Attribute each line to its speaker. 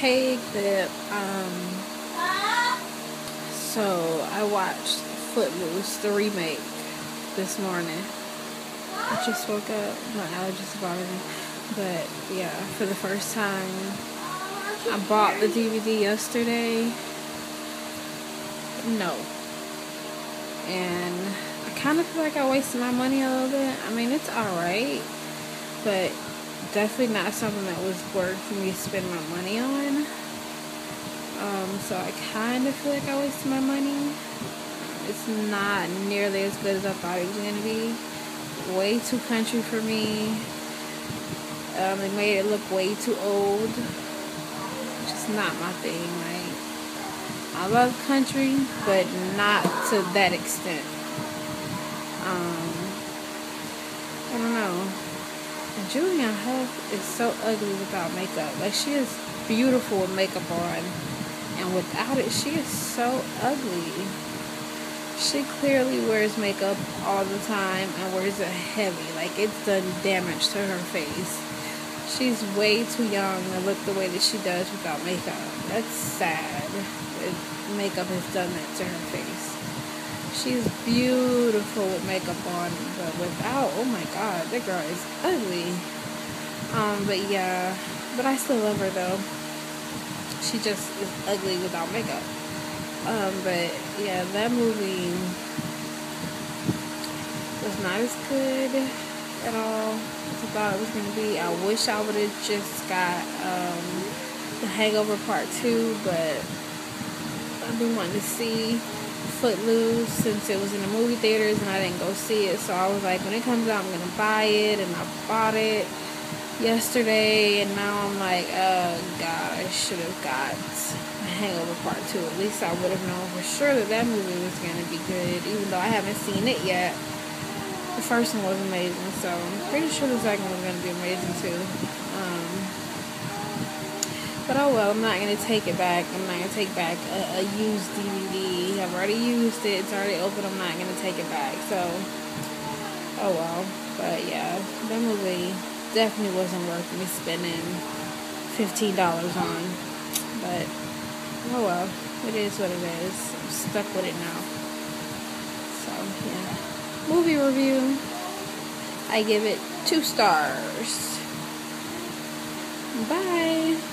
Speaker 1: Hey, the um. So I watched Footloose, the remake, this morning. I just woke up. My allergies bothered me, but yeah, for the first time, I bought the DVD yesterday. No, and I kind of feel like I wasted my money a little bit. I mean, it's alright, but definitely not something that was worth me to spend my money on. Um, so I kind of feel like I wasted my money. It's not nearly as good as I thought it was going to be. Way too country for me. Um, they made it look way too old. Just not my thing. Like, I love country, but not to that extent. Um, I don't know. Julianne Hough is so ugly without makeup. Like she is beautiful with makeup on, and without it, she is so ugly. She clearly wears makeup all the time and wears it heavy. Like it's done damage to her face. She's way too young to look the way that she does without makeup. That's sad. makeup has done that to her face. She's beautiful with makeup on, but without, oh my god, that girl is ugly. Um, but yeah, but I still love her though. She just is ugly without makeup. Um, but yeah, that movie was not as good at all as I thought it was gonna be. I wish I would have just got um, the Hangover Part Two, but I've been wanting to see Footloose since it was in the movie theaters and I didn't go see it. So I was like, when it comes out, I'm gonna buy it, and I bought it yesterday, and now I'm like, oh god, I should have got Hangover Part Two. At least I would have known for sure that that movie was gonna be good, even though I haven't seen it yet. The first one was amazing, so I'm pretty sure the second one's gonna be amazing too. Um, but oh well, I'm not gonna take it back. I'm not gonna take back a, a used DVD already used it. It's already open. I'm not going to take it back. So, oh well. But yeah, that movie definitely wasn't worth me spending $15 on. But, oh well. It is what it is. I'm stuck with it now. So, yeah. Movie review. I give it two stars. Bye.